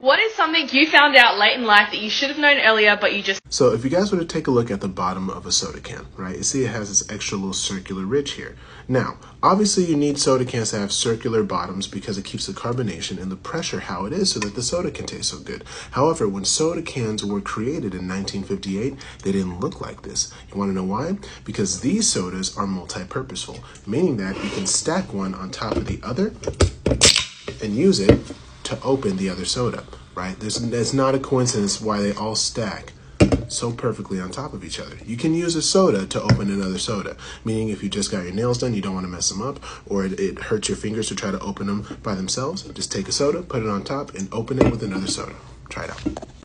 What is something you found out late in life that you should have known earlier, but you just So if you guys were to take a look at the bottom of a soda can, right, you see it has this extra little circular ridge here. Now, obviously you need soda cans to have circular bottoms because it keeps the carbonation and the pressure how it is so that the soda can taste so good. However, when soda cans were created in 1958, they didn't look like this. You want to know why? Because these sodas are multi-purposeful, meaning that you can stack one on top of the other and use it to open the other soda, right? There's, there's not a coincidence why they all stack so perfectly on top of each other. You can use a soda to open another soda, meaning if you just got your nails done, you don't want to mess them up, or it, it hurts your fingers to try to open them by themselves, just take a soda, put it on top, and open it with another soda. Try it out.